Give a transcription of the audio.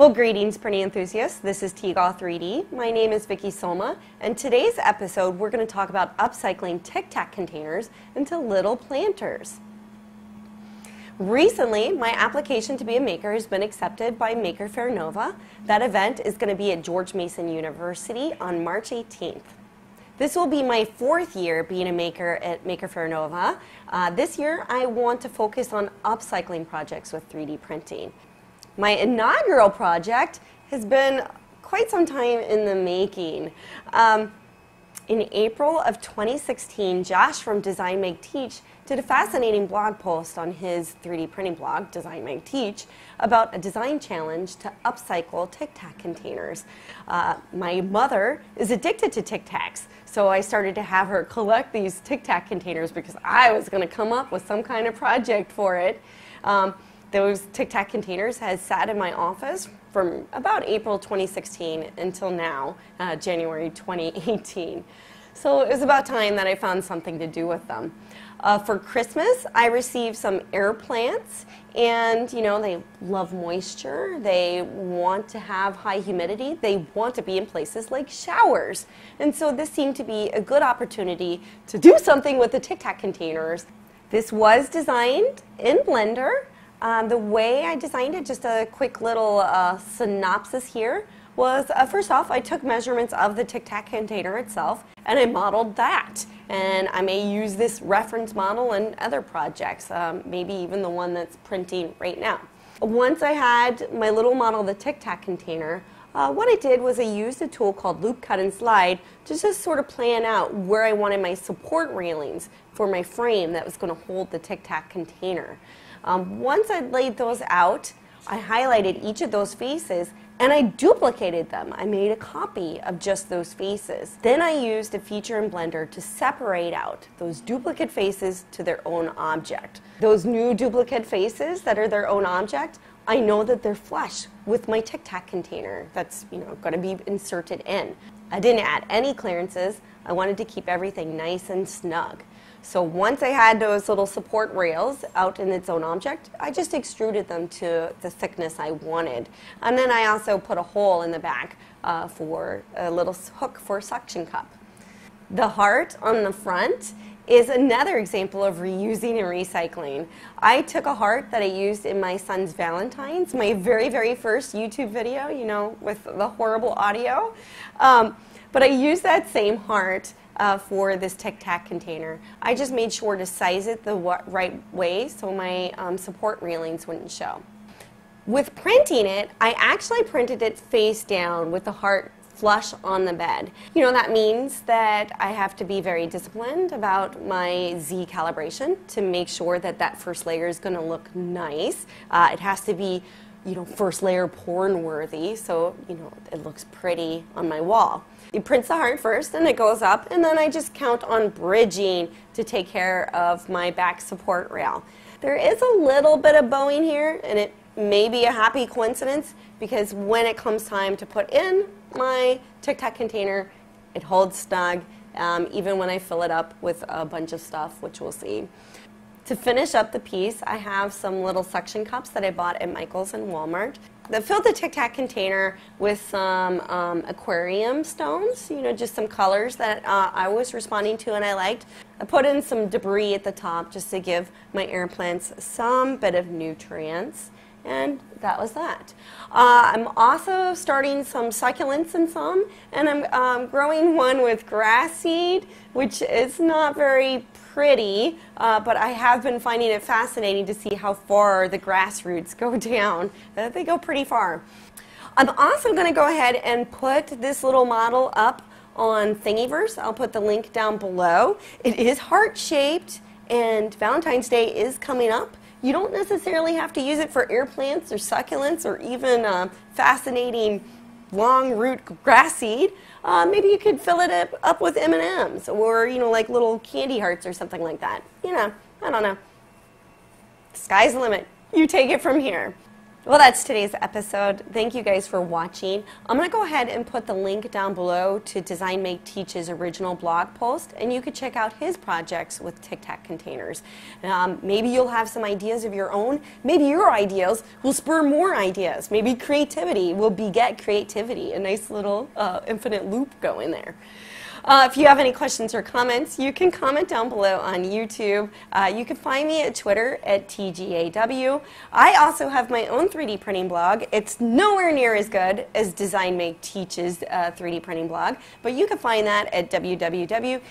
Well, greetings, printing enthusiasts. This is TGAW 3D. My name is Vicky Somma, and today's episode we're going to talk about upcycling Tic Tac containers into little planters. Recently, my application to be a maker has been accepted by Maker Faire Nova. That event is going to be at George Mason University on March 18th. This will be my fourth year being a maker at Maker Faire Nova. Uh, this year, I want to focus on upcycling projects with 3D printing. My inaugural project has been quite some time in the making. Um, in April of 2016, Josh from Design Make Teach did a fascinating blog post on his 3D printing blog, Design Make Teach, about a design challenge to upcycle Tic Tac containers. Uh, my mother is addicted to Tic Tacs, so I started to have her collect these Tic Tac containers because I was going to come up with some kind of project for it. Um, those Tic Tac containers has sat in my office from about April 2016 until now, uh, January 2018. So it was about time that I found something to do with them. Uh, for Christmas, I received some air plants, and you know, they love moisture, they want to have high humidity, they want to be in places like showers. And so this seemed to be a good opportunity to do something with the Tic Tac containers. This was designed in Blender. Um, the way I designed it, just a quick little uh, synopsis here, was uh, first off, I took measurements of the Tic Tac container itself and I modeled that. And I may use this reference model in other projects, um, maybe even the one that's printing right now. Once I had my little model of the Tic Tac container, uh, what I did was I used a tool called Loop Cut and Slide to just sort of plan out where I wanted my support railings for my frame that was going to hold the Tic Tac container. Um, once I laid those out, I highlighted each of those faces and I duplicated them. I made a copy of just those faces. Then I used a feature in Blender to separate out those duplicate faces to their own object. Those new duplicate faces that are their own object, I know that they're flush with my Tic Tac container that's you know going to be inserted in. I didn't add any clearances. I wanted to keep everything nice and snug. So once I had those little support rails out in its own object, I just extruded them to the thickness I wanted. And then I also put a hole in the back uh, for a little hook for a suction cup. The heart on the front is another example of reusing and recycling. I took a heart that I used in my son's Valentine's, my very, very first YouTube video, you know, with the horrible audio. Um, but I used that same heart uh, for this Tic Tac container. I just made sure to size it the right way so my um, support railings wouldn't show. With printing it, I actually printed it face down with the heart flush on the bed. You know, that means that I have to be very disciplined about my Z calibration to make sure that that first layer is going to look nice. Uh, it has to be you know, first layer porn worthy, so, you know, it looks pretty on my wall. It prints the heart first and it goes up, and then I just count on bridging to take care of my back support rail. There is a little bit of bowing here, and it may be a happy coincidence because when it comes time to put in my Tic Tac container, it holds snug, um, even when I fill it up with a bunch of stuff, which we'll see. To finish up the piece, I have some little suction cups that I bought at Michael's and Walmart. I filled the Tic Tac container with some um, aquarium stones, you know, just some colors that uh, I was responding to and I liked. I put in some debris at the top just to give my air plants some bit of nutrients. And that was that. Uh, I'm also starting some succulents in some, and I'm um, growing one with grass seed, which is not very pretty, uh, but I have been finding it fascinating to see how far the grass roots go down. Uh, they go pretty far. I'm also going to go ahead and put this little model up on Thingiverse. I'll put the link down below. It is heart-shaped, and Valentine's Day is coming up. You don't necessarily have to use it for air plants or succulents or even uh, fascinating long root grass seed. Uh, maybe you could fill it up, up with M&Ms or, you know, like little candy hearts or something like that. You know, I don't know. sky's the limit. You take it from here. Well, that's today's episode. Thank you guys for watching. I'm going to go ahead and put the link down below to Design Make Teach's original blog post, and you could check out his projects with Tic Tac containers. Um, maybe you'll have some ideas of your own. Maybe your ideas will spur more ideas. Maybe creativity will beget creativity. A nice little uh, infinite loop going there. Uh, if you have any questions or comments, you can comment down below on YouTube. Uh, you can find me at Twitter at TGAW. I also have my own 3D printing blog. It's nowhere near as good as Design Make Teach's uh, 3D printing blog, but you can find that at www.tgaw.com.